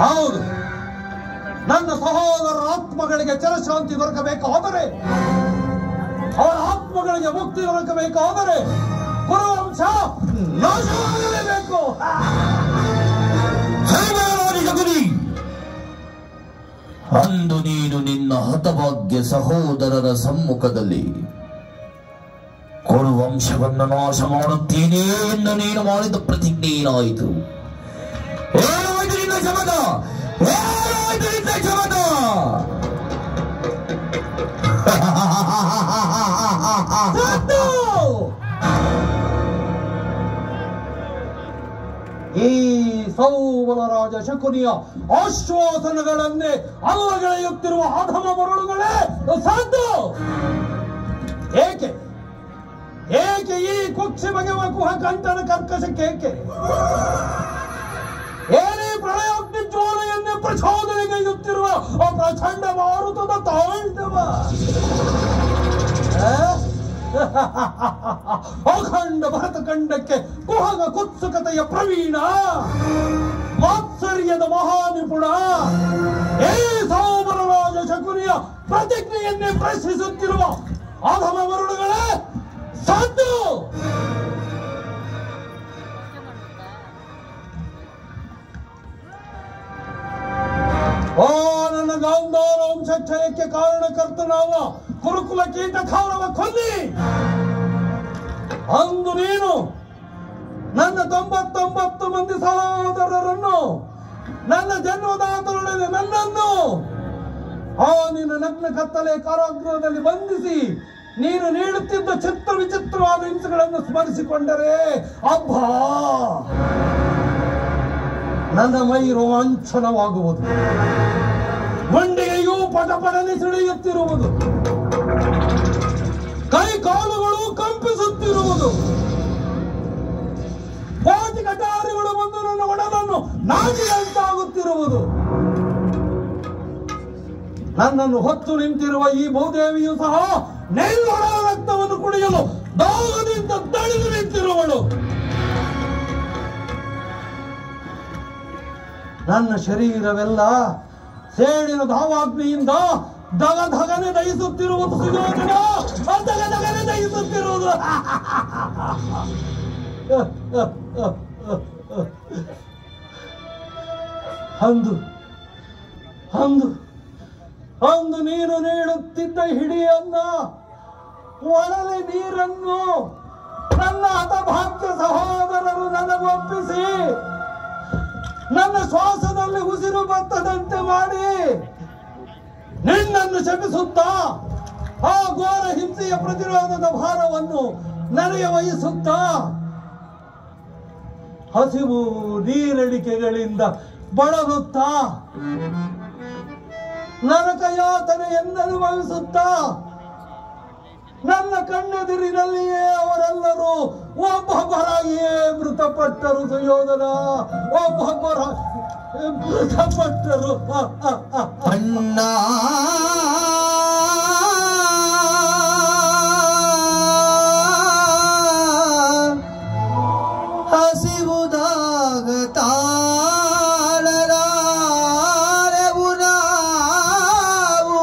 ಹೌದು. ನನ್ನ ಸಹೋದರ ಆತ್ಮಗಳಿಗೆ ಚಿರಶಾಂತಿ ದೊರಕಬೇಕಾದರೆ ಅವರ. ಆತ್ಮಗಳಿಗೆ ಮುಕ್ತಿ ದೊರಕಬೇಕಾದರೆ ಕುರುವಂಶ ನಾಶವಾಗಲೇಬೇಕು. ಅಂದು ನೀನು ನಿನ್ನ ಹತಭಾಗ್ಯ ಸಹೋದರರ ಸಮ್ಮುಖದಲ್ಲಿ ಕುರುವಂಶವನ್ನು ನಾಶ ಮಾಡುತ್ತೇನೆ ಎಂದು ನೀನು ಮಾಡಿದ ಪ್ರತಿಜ್ಞೆ ಏನಾಯಿತು 잡았다 와 드림 딱 잡았다 잡도 이 서우 보라라 저 셔코니야 아쉬워 살아갈랐네 아무나 역대로 하다마 모르는 걸래? 너 산도! 에게 에게 이 국채방에 왔고 한 간단한 가르카세 개게 ಪ್ರಚೋದನೆಗೈಯುತ್ತಿರುವ ಪ್ರಚಂಡ ಮಾರುತದ ತಾಂಡವ? ಅಖಂಡ ಭರತ ಖಂಡಕ್ಕೆ ಕುಹಗ ಕುತ್ಸುಕತೆಯ ಪ್ರವೀಣ. ಮಾತ್ಸರ್ಯದ ಮಹಾನಿಪುಣ. ಏ ಸೋಮರರಾಜ ಶಕುನಿಯ ಪ್ರತಿಜ್ಞೆಯನ್ನೇ ಪ್ರಶ್ನಿಸುತ್ತಿರುವ ಅಧಮ ವರುಣಗಳೇ, ಸದ್ದು! ಗಾಂಧಾರ ವಂಶಕ್ಷಯಕ್ಕೆ ಕಾರಣಕರ್ತನಾದ ಕುರುಕುಲ ಕೀಟಕಾರವ ಕೊಲ್ಲಿ! ಅಂದು ನೀನು ನನ್ನ ತೊಂಬತ್ತೊಂಬತ್ತು ಮಂದಿ ಸಹೋದರರನ್ನು, ನನ್ನ ಜನ್ಮದಾತರೊಡನೆ ನನ್ನನ್ನು ಆ ನಿನ್ನ ನಗ್ನ ಕತ್ತಲೆ ಕಾರಾಗೃಹದಲ್ಲಿ ಬಂಧಿಸಿ, ನೀನು ನೀಡುತ್ತಿದ್ದ ಚಿತ್ರ ವಿಚಿತ್ರವಾದ ಹಿಂಸೆಗಳನ್ನು ಸ್ಮರಿಸಿಕೊಂಡರೆ, ಅಬ್ಬಾ! ನನ್ನ ಮೈ ರೋಮಾಂಚನವಾಗುವುದು. ಗುಂಡಿಗೆಯೂ ಪಟಪಡನೆ ಸಿಡಿಯುತ್ತಿರುವುದು ಕೈ ಕಾಲುಗಳು ಕಂಪಿಸುತ್ತಿರುವುದು. ಕೋಟಿ ಕಟಾರಿಗಳು ಬಂದು ನನ್ನ ಒಡಲನ್ನು ನಾಚಿದಂತಾಗುತ್ತಿರುವುದು. ನನ್ನನ್ನು ಹೊತ್ತು ನಿಂತಿರುವ ಈ ಭೂದೇವಿಯು ಸಹ ನೆಲ್ಲೊಡ ರಕ್ತವನ್ನು ಕುಡಿಯಲು ದಾಗದಿಂದ ತಳಿದು ನಿಂತಿರುವಳು. ನನ್ನ ಶರೀರವೆಲ್ಲ ಸೇಡಿನ ಧಾವಾಗ್ನಿಯಿಂದ ದಗ ಧಗನೆ ದಹಿಸುತ್ತಿರುವುದು ಸುಯೋಧನ ದಗ ಧಗನೆ ದಹಿಸುತ್ತಿರುವುದು. ಅಂದು ಅಂದು ಅಂದು ನೀನು ನೀಡುತ್ತಿದ್ದ ಹಿಡಿಯನ್ನ, ಒಳಲೆ ನೀರನ್ನು ನನ್ನ ಹತಭಾಗ್ಯ ಸಹೋದರರು ನನಗೊಪ್ಪಿಸಿ, ನನ್ನ ಶ್ವಾಸದಲ್ಲಿ ಉಸಿರು ನಿನ್ನನ್ನು ಶಪಿಸುತ್ತಾ ಆ ಘೋರ ಹಿಂಸೆಯ ಪ್ರತಿರೋಧದ ಭಾರವನ್ನು ನನಗೆ ವಹಿಸುತ್ತಾ? ಹಸಿವು ನೀರಡಿಕೆಗಳಿಂದ ಬಳಲುತ್ತಾ? ನರಕ ಯಾತನೆಯನ್ನನುಭವಿಸುತ್ತಾ ನನ್ನ ಕಣ್ಣೆದುರಿನಲ್ಲಿಯೇ ಅವರೆಲ್ಲರೂ ಒಬ್ಬೊಬ್ಬರಾಗಿಯೇ ಮೃತಪಟ್ಟರು ಸುಯೋಧನ. ಒಬ್ಬೊಬ್ಬರ ಮೃತಪಟ್ಟರು ಅಣ್ಣ ಹಸಿವುದಾಗ ತಾಳಲಾರೆವು ನಾವು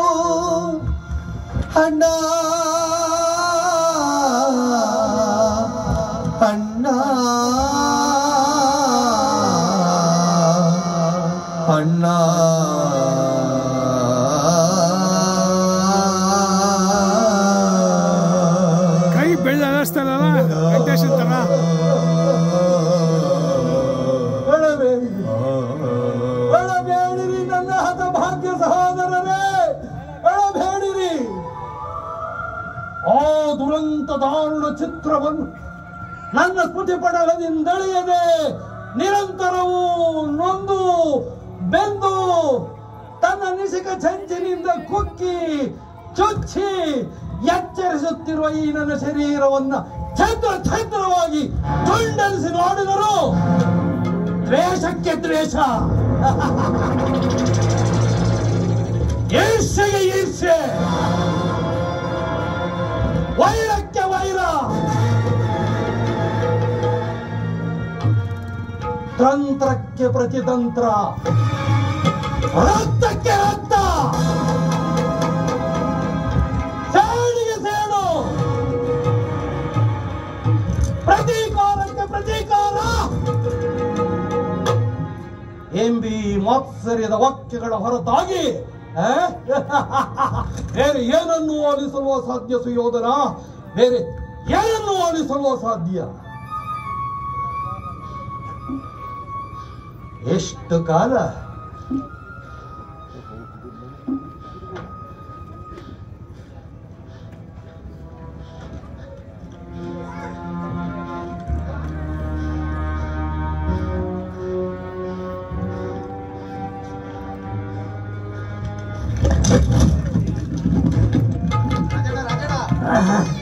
ಅಣ್ಣ ಅಣ್ಣ ಕೈ ವೆಂಕಟೇಶ್ವರ ತರ ನನ್ನ ಆ ದುರಂತ ದಾರುಣ ಚಿತ್ರವನ್ನು ನನ್ನ ಸ್ಮೃತಿ ಪಡಲದಿಂದಳೆಯದೆ ನಿರಂತರವೂ ನೊಂದು, ಬೆಂದು ತನ್ನ ನಿಶಿಕ ಚಂಚಿನಿಂದ ಕುಕ್ಕಿ, ಚುಚ್ಚಿ ಎಚ್ಚರಿಸುತ್ತಿರುವ ಈ ನನ್ನ ಶರೀರವನ್ನ ಛತ್ರ ಛತ್ರವಾಗಿ ತುಂಡರಿಸಿ ನೋಡಿದರು ದ್ವೇಷಕ್ಕೆ ದ್ವೇಷ. ಈರ್ಷೆಗೆ ಈರ್ಷೆ ವೈರಕ್ಕೆ ವೈರ. ತಂತ್ರಕ್ಕೆ ಪ್ರತಿತಂತ್ರ. ರಕ್ತಕ್ಕೆ ರಕ್ತ. ಮಾತ್ಸರ್ಯದ ವಾಕ್ಯಗಳ ಹೊರತಾಗಿ? ಬೇರೆ ಏನನ್ನು ಆಲಿಸಲು ಸಾಧ್ಯ ಸುಯೋಧನ ಬೇರೆ ಏನನ್ನು ಆಲಿಸಲು ಸಾಧ್ಯ ಎಷ್ಟು ಕಾಲ 啊。